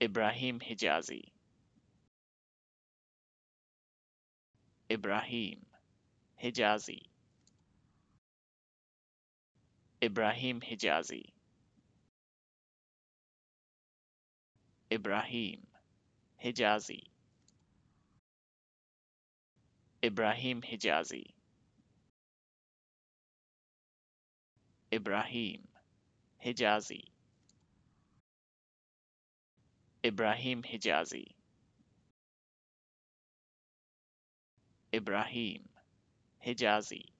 Ibrahim Hijazi. Ibrahim Hijazi. Ibrahim Hijazi. Ibrahim Hijazi. Ibrahim Hijazi. Ibrahim Hijazi Ibrahim Hijazi. Ibrahim Hijazi